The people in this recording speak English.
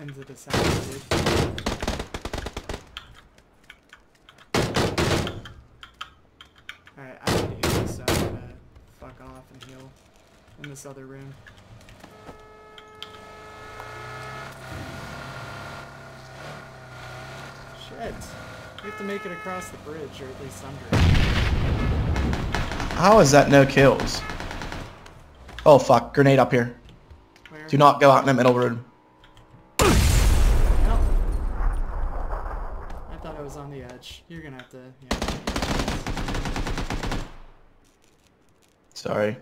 into the south, dude. Alright, I need to heal, so I'm gonna fuck off and heal in this other room. Shit. We have to make it across the bridge, or at least under it. How is that no kills? Oh fuck, grenade up here. Where? Do not go out in the middle road. Thought I was on the edge. You're gonna have to, yeah. Sorry.